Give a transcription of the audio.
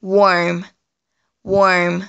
warm warm